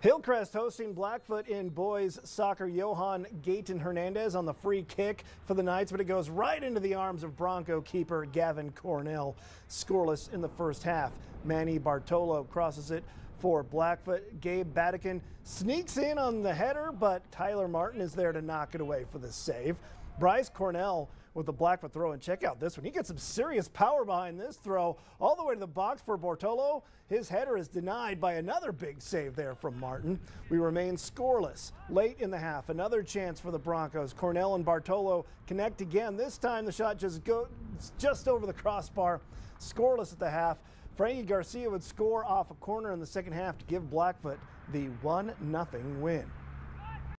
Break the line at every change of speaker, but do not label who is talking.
Hillcrest hosting Blackfoot in boys soccer. Johan Gayton Hernandez on the free kick for the Knights, but it goes right into the arms of Bronco keeper Gavin Cornell. Scoreless in the first half. Manny Bartolo crosses it for Blackfoot. Gabe Badican sneaks in on the header, but Tyler Martin is there to knock it away for the save. Bryce Cornell with the Blackfoot throw. And check out this one. He gets some serious power behind this throw all the way to the box for Bartolo. His header is denied by another big save there from Martin. We remain scoreless late in the half. Another chance for the Broncos. Cornell and Bartolo connect again. This time the shot just goes just over the crossbar. Scoreless at the half. Frankie Garcia would score off a corner in the second half to give Blackfoot the 1 0 win.